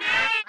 Yeah!